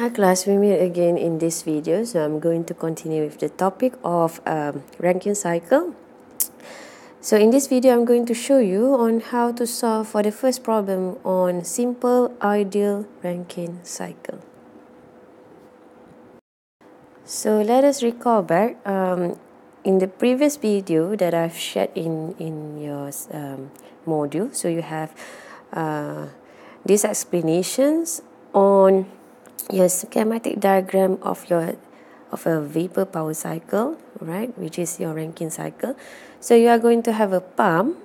Hi class, we meet again in this video. So I'm going to continue with the topic of um, Rankine cycle. So in this video, I'm going to show you on how to solve for the first problem on simple ideal Rankine cycle. So let us recall back um, in the previous video that I've shared in, in your um, module. So you have uh, these explanations on your schematic diagram of your of a vapor power cycle, right, which is your Rankine cycle. So you are going to have a pump,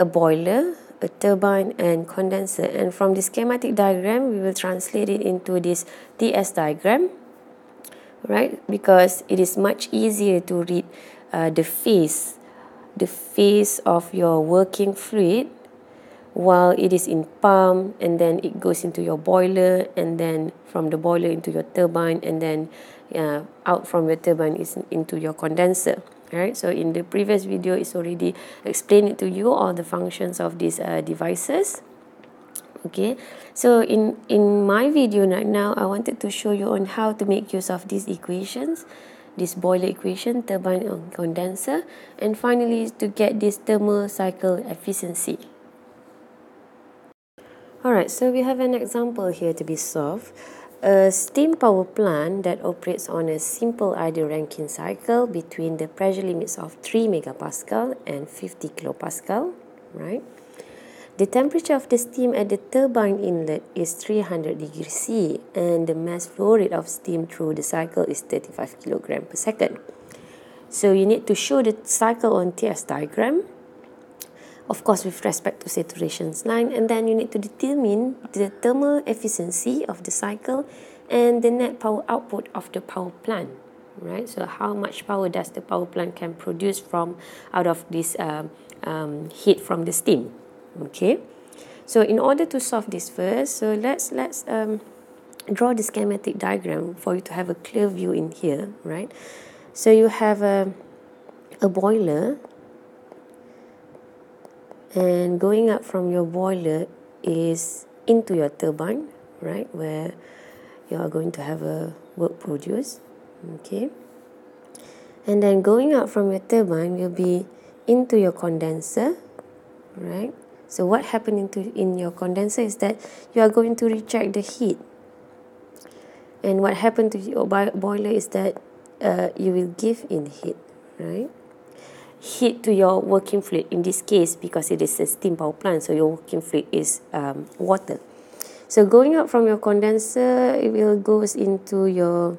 a boiler, a turbine and condenser. And from the schematic diagram, we will translate it into this TS diagram, right, because it is much easier to read uh, the phase, the phase of your working fluid while it is in pump and then it goes into your boiler and then from the boiler into your turbine and then uh, out from your turbine is into your condenser. Right so in the previous video it's already explained to you all the functions of these uh, devices. Okay so in in my video right now i wanted to show you on how to make use of these equations this boiler equation turbine and condenser and finally to get this thermal cycle efficiency Alright, so we have an example here to be solved. A steam power plant that operates on a simple ideal Rankine cycle between the pressure limits of 3 megapascal and 50 kilopascal, right? The temperature of the steam at the turbine inlet is 300 degrees C and the mass flow rate of steam through the cycle is 35 kilogram per second. So you need to show the cycle on TS diagram of course with respect to saturation line and then you need to determine the thermal efficiency of the cycle and the net power output of the power plant right? So how much power does the power plant can produce from out of this um, um, heat from the steam okay? So in order to solve this first so let's let's um, draw the schematic diagram for you to have a clear view in here right? So you have a a boiler and going up from your boiler is into your turbine right where you are going to have a work produce okay? And then going up from your turbine will be into your condenser right? So what happened into in your condenser is that you are going to reject the heat. And what happened to your boiler is that uh, you will give in heat right heat to your working fluid in this case because it is a steam power plant so your working fluid is um, water. So going out from your condenser it will goes into your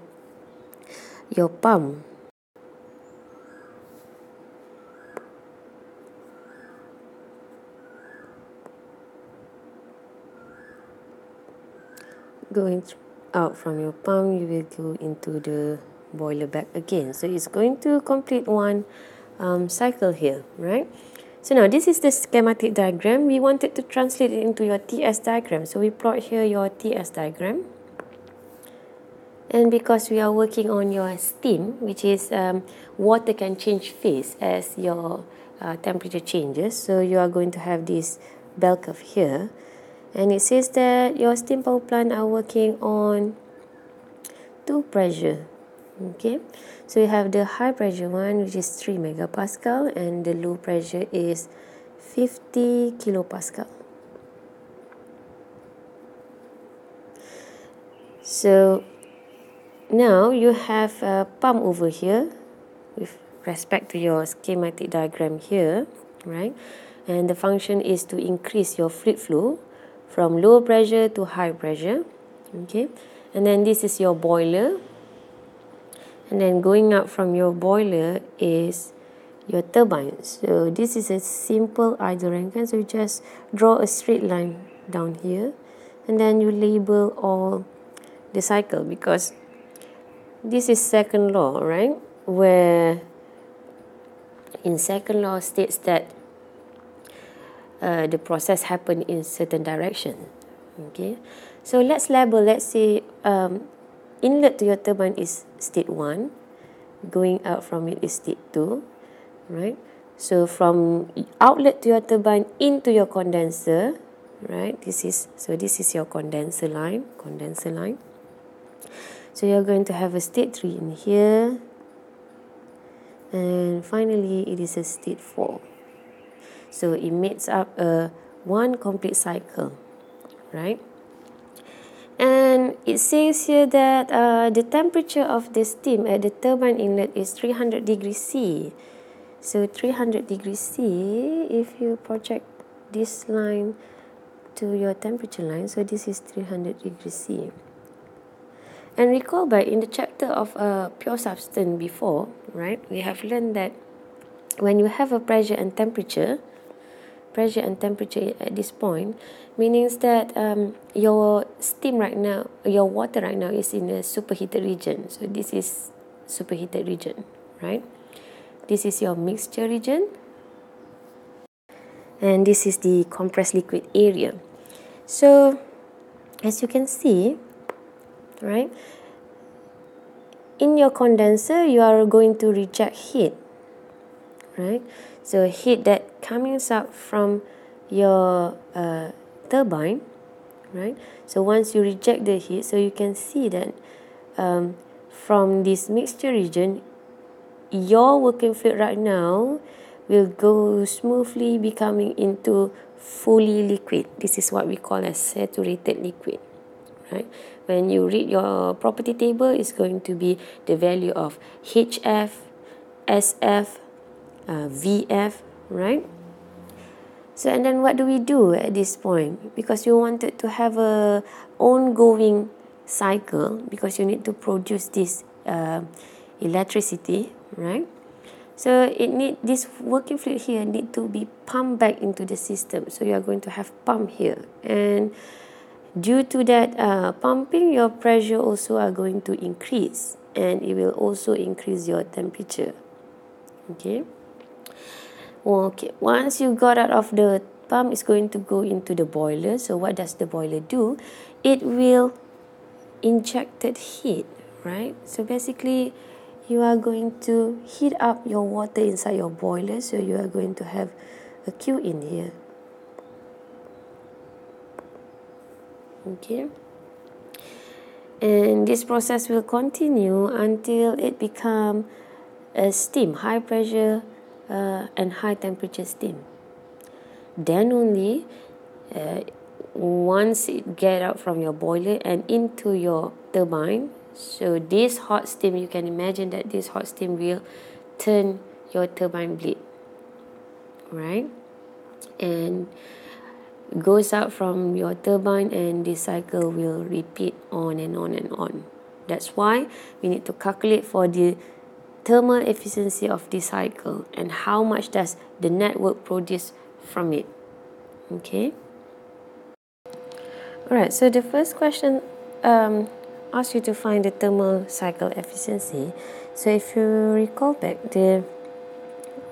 your pump. Going out from your pump you will go into the boiler back again. So it's going to complete one um, cycle here, right? So now this is the schematic diagram. We wanted to translate it into your TS diagram. So we plot here your TS diagram. And because we are working on your steam, which is um, water can change phase as your uh, temperature changes. So you are going to have this bell curve here. And it says that your steam power plant are working on two pressure okay so you have the high pressure one which is 3 megapascal and the low pressure is 50 kilopascal. So now you have a pump over here with respect to your schematic diagram here right? And the function is to increase your fluid flow from low pressure to high pressure okay? And then this is your boiler and then going up from your boiler is your turbine so this is a simple Rankine so you just draw a straight line down here. And then you label all the cycle because this is second law right? Where in second law states that uh, the process happen in certain direction. Okay? So let's label let's say um, inlet to your turbine is state 1 going out from it is state 2 right so from outlet to your turbine into your condenser right this is so this is your condenser line condenser line So you're going to have a state 3 in here. And finally, it is a state 4. So it makes up a one complete cycle, right? And it says here that uh, the temperature of the steam at the turbine inlet is 300 degrees C. So 300 degrees C, if you project this line to your temperature line, so this is 300 degrees C. And recall back in the chapter of uh, pure substance before, right, we have learned that when you have a pressure and temperature, pressure and temperature at this point means that um, your steam right now your water right now is in a superheated region. So this is superheated region right? This is your mixture region. And this is the compressed liquid area. So as you can see right in your condenser you are going to reject heat right? So heat that coming out from your uh, turbine right? So once you reject the heat so you can see that um, from this mixture region your working fluid right now will go smoothly becoming into fully liquid. This is what we call as saturated liquid right? When you read your property table it's going to be the value of hf sf uh, VF, right? So and then what do we do at this point? Because you wanted to have a ongoing cycle because you need to produce this uh, electricity, right? So it need this working fluid here need to be pumped back into the system. So you are going to have pump here, and due to that uh, pumping, your pressure also are going to increase, and it will also increase your temperature. Okay. Okay, once you got out of the pump, it's going to go into the boiler. So what does the boiler do? It will injected heat, right? So basically, you are going to heat up your water inside your boiler. So you are going to have a a Q in here. Okay. And this process will continue until it become a steam, high pressure uh, and high temperature steam. Then only uh, once it get out from your boiler and into your turbine, so this hot steam, you can imagine that this hot steam will turn your turbine blade, right? And goes out from your turbine and this cycle will repeat on and on and on. That's why we need to calculate for the thermal efficiency of this cycle and how much does the network produce from it. Okay? Alright so the first question um, asks you to find the thermal cycle efficiency. So if you recall back the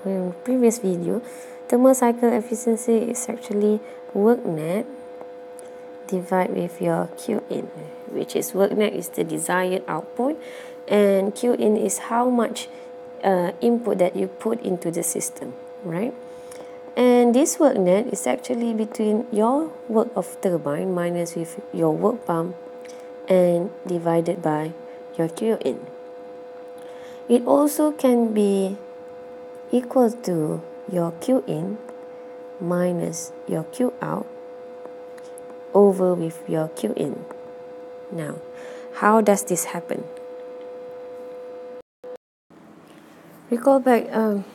um, previous video thermal cycle efficiency is actually work net divided with your Q in which is work net is the desired output and Q in is how much uh, input that you put into the system, right? And this work net is actually between your work of turbine minus with your work pump and divided by your Q in. It also can be equal to your Q in minus your Q out over with your Q in. Now, how does this happen? Recall back um,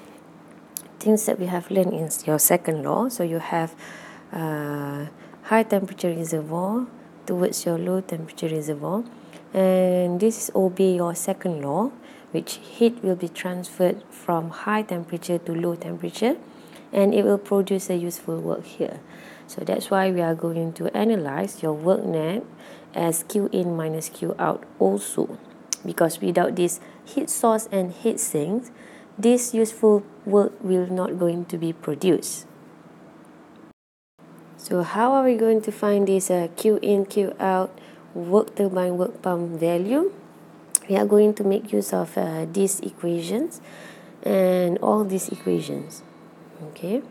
things that we have learned in your second law. So you have uh, high temperature reservoir towards your low temperature reservoir. And this is obey your second law, which heat will be transferred from high temperature to low temperature and it will produce a useful work here. So that's why we are going to analyze your work net as Q in minus Q out also. Because without this heat source and heat sinks, this useful work will not going to be produced. So how are we going to find this uh, Q in, Q out, work turbine, work pump value? We are going to make use of uh, these equations and all these equations. Okay.